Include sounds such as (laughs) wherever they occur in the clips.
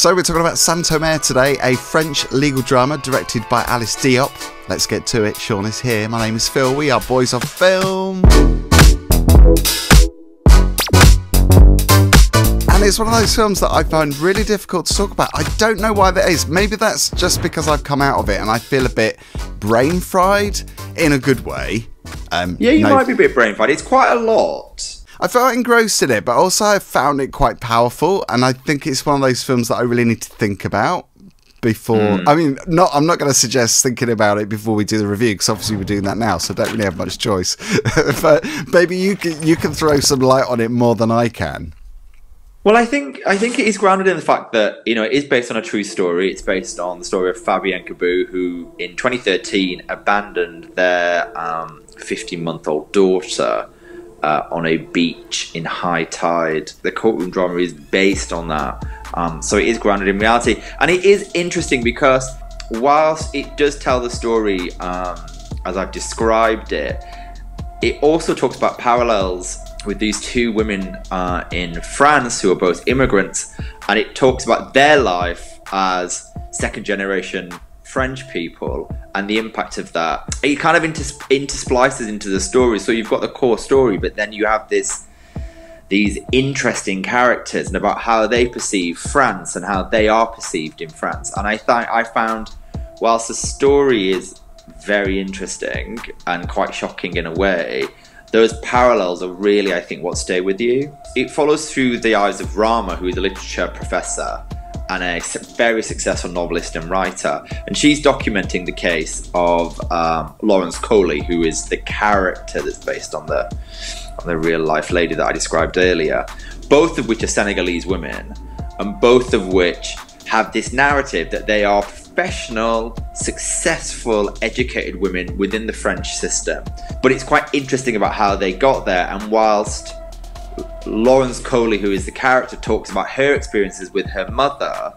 So we're talking about Saint-Omer today, a French legal drama directed by Alice Diop. Let's get to it. Sean is here. My name is Phil. We are Boys On Film. And it's one of those films that I find really difficult to talk about. I don't know why that is. Maybe that's just because I've come out of it and I feel a bit brain fried in a good way. Um, yeah, you no, might be a bit brain fried. It's quite a lot. I felt engrossed in it, but also I found it quite powerful, and I think it's one of those films that I really need to think about before. Mm. I mean, not I'm not going to suggest thinking about it before we do the review because obviously we're doing that now, so I don't really have much choice. (laughs) but maybe you can you can throw some light on it more than I can. Well, I think I think it is grounded in the fact that you know it is based on a true story. It's based on the story of Fabienne Kabou, who in 2013 abandoned their 15 um, month old daughter uh, on a beach in high tide. The courtroom drama is based on that, um, so it is grounded in reality, and it is interesting because whilst it does tell the story um, as I've described it, it also talks about parallels with these two women uh, in France who are both immigrants, and it talks about their life as second generation French people and the impact of that. It kind of inter- intersplices into the story. So you've got the core story, but then you have this these interesting characters and about how they perceive France and how they are perceived in France. And I thought I found, whilst the story is very interesting and quite shocking in a way, those parallels are really, I think, what stay with you. It follows through the eyes of Rama, who is a literature professor and a very successful novelist and writer. And she's documenting the case of um, Laurence Coly, who is the character that's based on the on the real life lady that I described earlier. Both of which are Senegalese women, and both of which have this narrative that they are professional, successful, educated women within the French system. But it's quite interesting about how they got there, and whilst Laurence Coly, who is the character, talks about her experiences with her mother,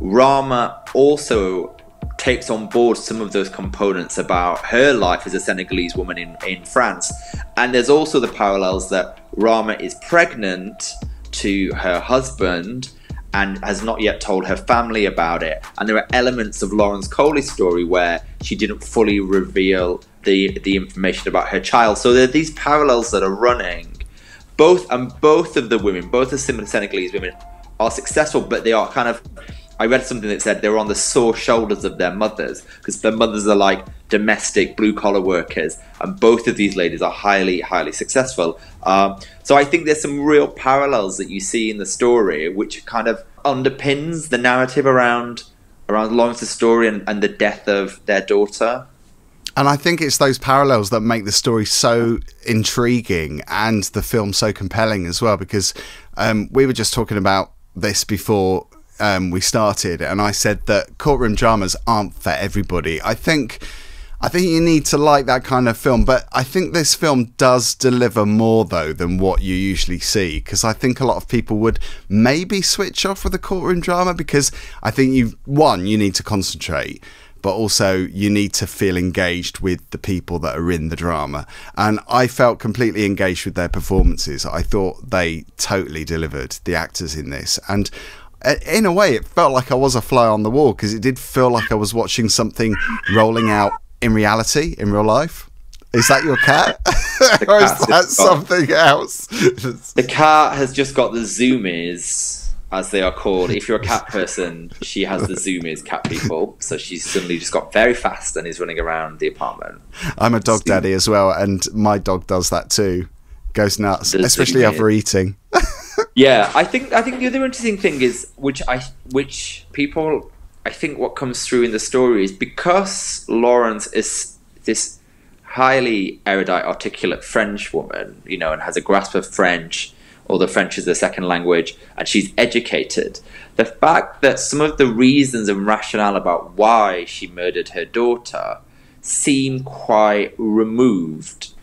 Rama also takes on board some of those components about her life as a Senegalese woman in, in France. And there's also the parallels that Rama is pregnant to her husband and has not yet told her family about it. And there are elements of Laurence Coly's story where she didn't fully reveal the the information about her child. So there are these parallels that are running. Both and both of the women, both the Senegalese women, are successful, but they are kind of I read something that said they were on the sore shoulders of their mothers because their mothers are like domestic blue collar workers, and both of these ladies are highly, highly successful. Um, so I think there's some real parallels that you see in the story, which kind of underpins the narrative around around Laurence's story and, and the death of their daughter. And I think it's those parallels that make the story so intriguing and the film so compelling as well. Because um, we were just talking about this before um, we started, and I said that courtroom dramas aren't for everybody. I think. I think you need to like that kind of film, but I think this film does deliver more though than what you usually see because I think a lot of people would maybe switch off with a courtroom drama because I think you one you need to concentrate but also you need to feel engaged with the people that are in the drama. And I felt completely engaged with their performances. I thought they totally delivered the actors in this. And uh, in a way, it felt like I was a fly on the wall because it did feel like I was watching something rolling out in reality, in real life. Is that your cat? (laughs) (laughs) or is that something else? the cat has just got the zoomies, as they are called. If you're a cat (laughs) person, she has the zoomies, cat people. So she's suddenly just got very fast and is running around the apartment. I'm a dog daddy as well, and my dog does that too. Goes nuts, the especially zoomies. after eating. (laughs) yeah, I think I think the other interesting thing is which I which people I think what comes through in the story is because Laurence is this highly erudite, articulate French woman, you know, and has a grasp of French, although French is a second language, and she's educated. The fact that some of the reasons and rationale about why she murdered her daughter seem quite removed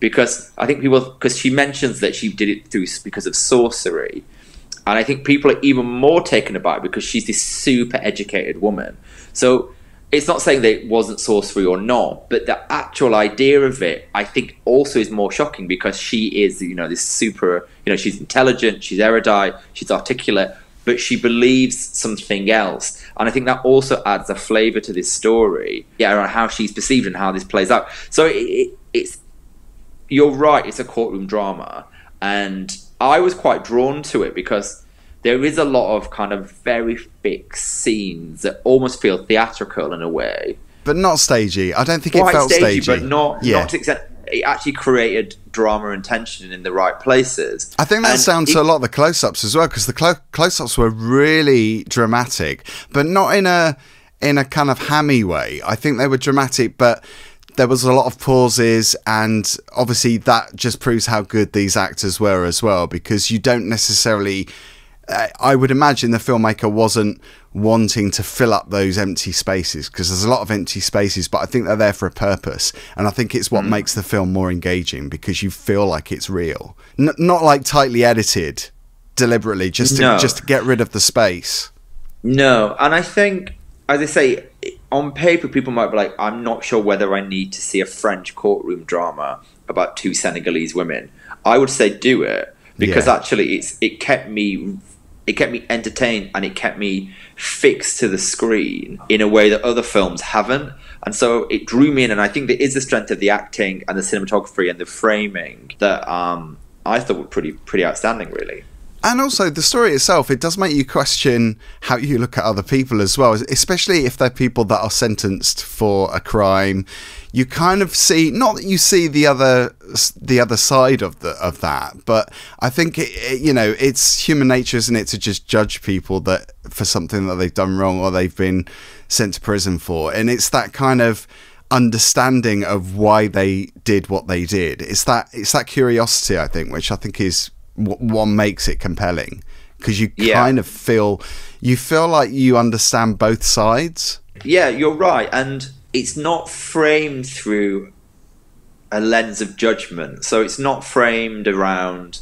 because I think people because she mentions that she did it through because of sorcery, and I think people are even more taken aback because she's this super educated woman. So it's not saying that it wasn't sorcery or not, but the actual idea of it, I think, also is more shocking because she is, you know, this super, you know, she's intelligent, she's erudite, she's articulate, but she believes something else. And I think that also adds a flavor to this story, yeah, around how she's perceived and how this plays out. So it, it, it's you're right, it's a courtroom drama, and I was quite drawn to it because there is a lot of kind of very fixed scenes that almost feel theatrical in a way, but not stagey. I don't think quite it felt stagey, stagey, but not Yeah. not to extent. It actually created drama and tension in the right places. I think that's And down to it- a lot of the close-ups as well, because the clo- close-ups were really dramatic, but not in a in a kind of hammy way. I think they were dramatic, but there was a lot of pauses, and obviously that just proves how good these actors were as well, because you don't necessarily. I would imagine the filmmaker wasn't wanting to fill up those empty spaces because there's a lot of empty spaces, but I think they're there for a purpose, and I think it's what mm. makes the film more engaging because you feel like it's real, N- not like tightly edited, deliberately, just to No. just to get rid of the space. No, and I think, as I say, on paper, people might be like, I'm not sure whether I need to see a French courtroom drama about two Senegalese women. I would say do it because Yeah. actually, it's it kept me. It kept me entertained and it kept me fixed to the screen in a way that other films haven't. And so it drew me in, and I think there is the strength of the acting and the cinematography and the framing that um, I thought were pretty pretty outstanding, really. And also the story itself, it does make you question how you look at other people as well, especially if they're people that are sentenced for a crime. You kind of see not that you see the other the other side of the of that, but I think it, it, you know it's human nature, isn't it, to just judge people that for something that they've done wrong or they've been sent to prison for, and it's that kind of understanding of why they did what they did. It's that it's that curiosity, I think, which I think is what makes it compelling because you Yeah. kind of feel you feel like you understand both sides. Yeah, you're right, and it's not framed through a lens of judgment. So it's not framed around,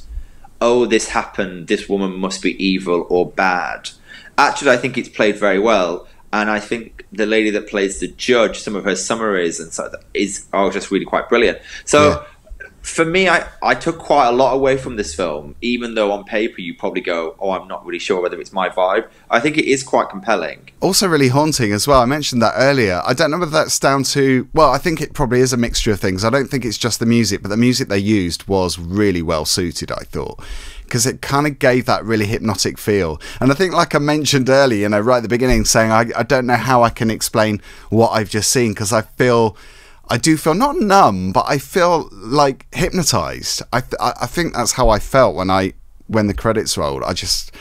oh, this happened, this woman must be evil or bad. Actually, I think it's played very well, and I think the lady that plays the judge, some of her summaries and so is are just really quite brilliant. So. Yeah. For me, I, I took quite a lot away from this film, even though on paper you probably go, Oh, I'm not really sure whether it's my vibe. I think it is quite compelling. Also, really haunting as well. I mentioned that earlier. I don't know whether that's down to, well, I think it probably is a mixture of things. I don't think it's just the music, but the music they used was really well suited, I thought. Because it kind of gave that really hypnotic feel. And I think, like I mentioned earlier, you know, right at the beginning, saying, I, I don't know how I can explain what I've just seen because I feel. I do feel not numb, but I feel like hypnotized. I, th- I think that's how I felt when I when the credits rolled. I just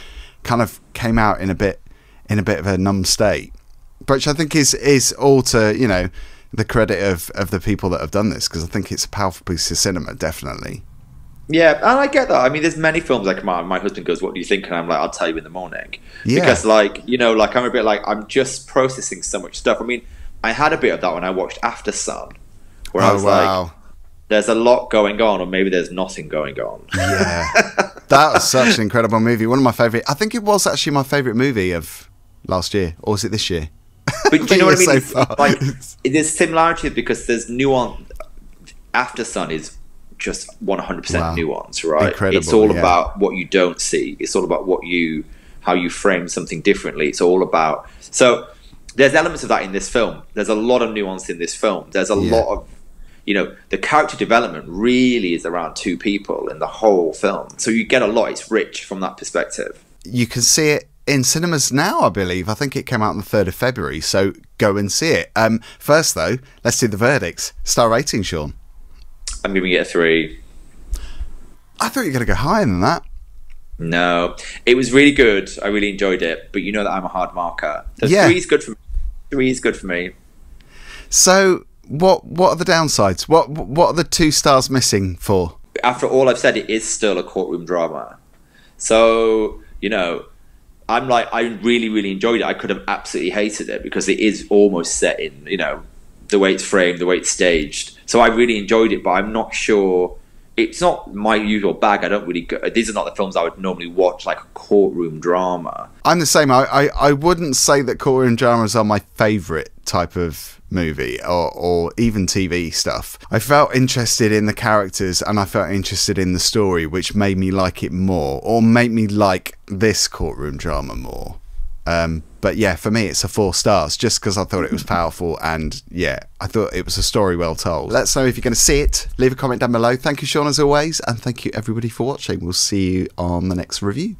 kind of came out in a bit in a bit of a numb state, which I think is is all to you know the credit of of the people that have done this because I think it's a powerful piece of cinema, definitely. Yeah, and I get that. I mean, there's many films like my my husband goes, "What do you think?" And I'm like, "I'll tell you in the morning." Yeah. Because, like, you know, like I'm a bit like I'm just processing so much stuff. I mean, I had a bit of that when I watched Aftersun, where I Oh was wow! like, "There's a lot going on, or maybe there's nothing going on." yeah, (laughs) that was such an incredible movie. One of my favorite. I think it was actually my favorite movie of last year, or was it this year? But do you (laughs) know what I mean? So like there's similarities because there's nuance. Aftersun is just 100% Wow. nuance, right? Incredible, it's all yeah. about what you don't see. It's all about what you how you frame something differently. It's all about so there's elements of that in this film. There's a lot of nuance in this film. There's a Yeah. lot of you know the character development really is around two people in the whole film. So you get a lot. It's rich from that perspective. you can see it in cinemas now, I believe. I think it came out on the 3rd of February, so go and see it. Um, first, though, let's do the verdicts. Star rating, Sean. I'm giving it a three. I thought you were going to go higher than that. No, it was really good. I really enjoyed it, but you know that I'm a hard marker. So Yeah. three is good for me. Three is good for me. So, what what are the downsides? What what are the two stars missing for? After all I've said, it is still a courtroom drama. So you know, I'm like, I really, really enjoyed it. I could have absolutely hated it because it is almost set in, you know, the way it's framed, the way it's staged. So I really enjoyed it, but I'm not sure. It's not my usual bag. I don't really. Go, these are not the films I would normally watch, like a courtroom drama. I'm the same. I, I, I wouldn't say that courtroom dramas are my favourite type of movie or, or even TV stuff. I felt interested in the characters and I felt interested in the story, which made me like it more or made me like this courtroom drama more. Um, but yeah, for me, it's a four stars just because I thought it was (laughs) powerful and yeah, I thought it was a story well told. Let us know if you're going to see it. Leave a comment down below. Thank you, Sean, as always, and thank you everybody for watching. We'll see you on the next review.